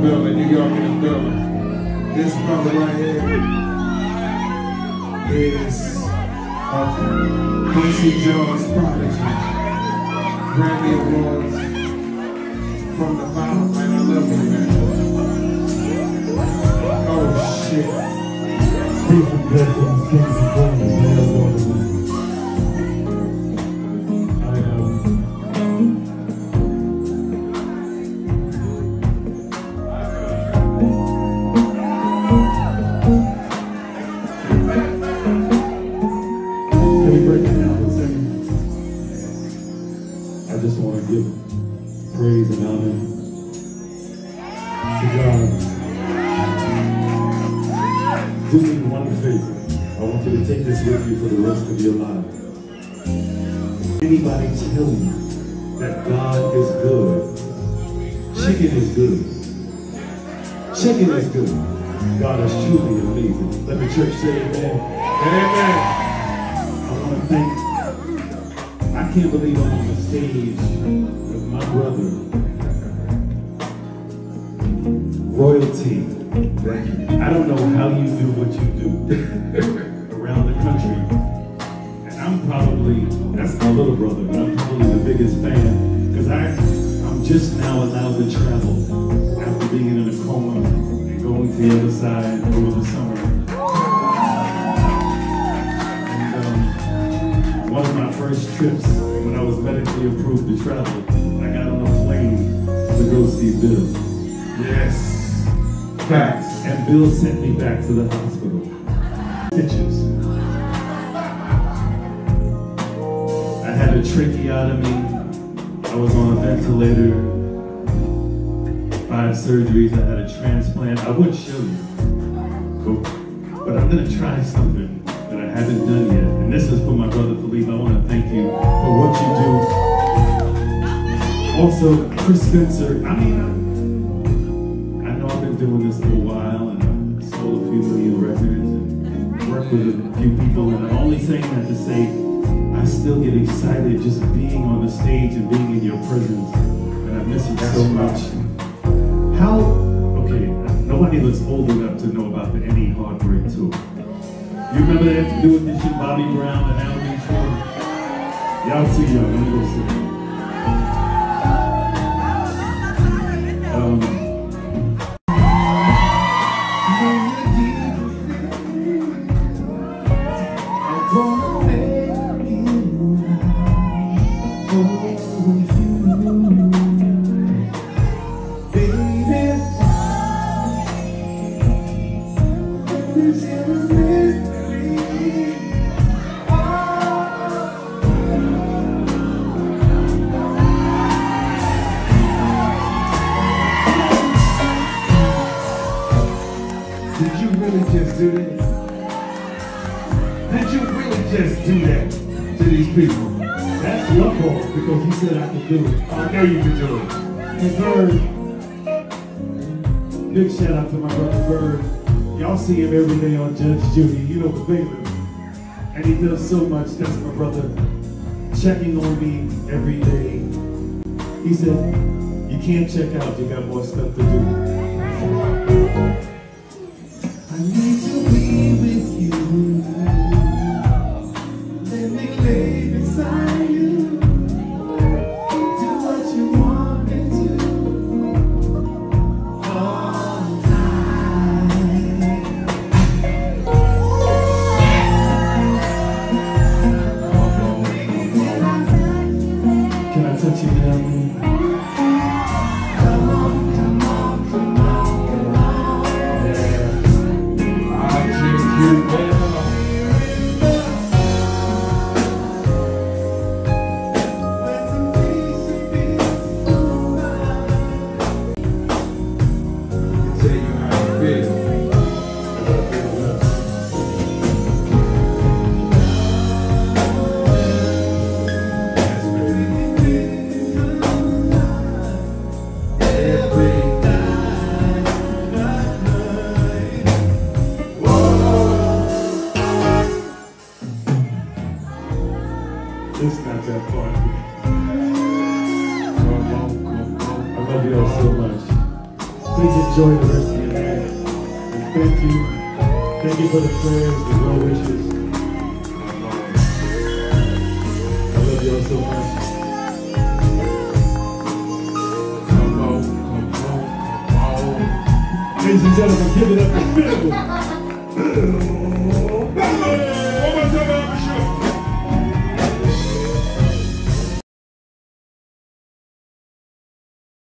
building, New York in the building. This brother right here is a Quincy Jones prodigy. Grammy Awards from the bottom, man. I love you, man. Oh, shit. Peace and blessings, kings and queens, I just want to give praise and honor to God. Do me one favor. I want you to take this with you for the rest of your life. Anybody tell you that God is good, chicken is good. Chicken is good. God is truly amazing. Let the church say amen. Amen. I want to thank, I can't believe I'm on the stage with my brother, royalty. I don't know how you do what you do around the country. And I'm probably, that's my little brother, but I'm probably the biggest fan because I'm just now allowed to travel after being in a coma and going to the other side over the summer. First trips when I was medically approved to travel, I got on a plane to go see Bill. Yes. Facts. And Bill sent me back to the hospital. Stitches. I had a tracheotomy. I was on a ventilator. Five surgeries. I had a transplant. I wouldn't show you. But, but I'm going to try something I haven't done yet. And this is for my brother Philippe. I want to thank you for what you do. Also, Chris Spencer. I mean, I, I know I've been doing this for a while and I sold a few million records and worked with a few people. And I'm only saying that to say I still get excited just being on the stage and being in your presence. And I miss you so much. How, okay, nobody looks old enough to know about the Any Heartbreak Tour. You remember that doing this shit, Bobby Brown and Al B Sure? Y'all young, let me go see. Do that? Did you really just do that to these people? that's your fault because you said I could do it. I know you can do it. And Byrd, big shout out to my brother Byrd. Y'all see him every day on Judge Judy, you know the bailiff. And he does so much. That's my brother checking on me every day. He said, you can't check out, you got more stuff to do. that part I love you all so much. Please enjoy the rest of your night. And thank you. Thank you for the prayers, and well wishes. I love you all so much. Come on, come on, come on. Ladies and gentlemen, give it up for Bill.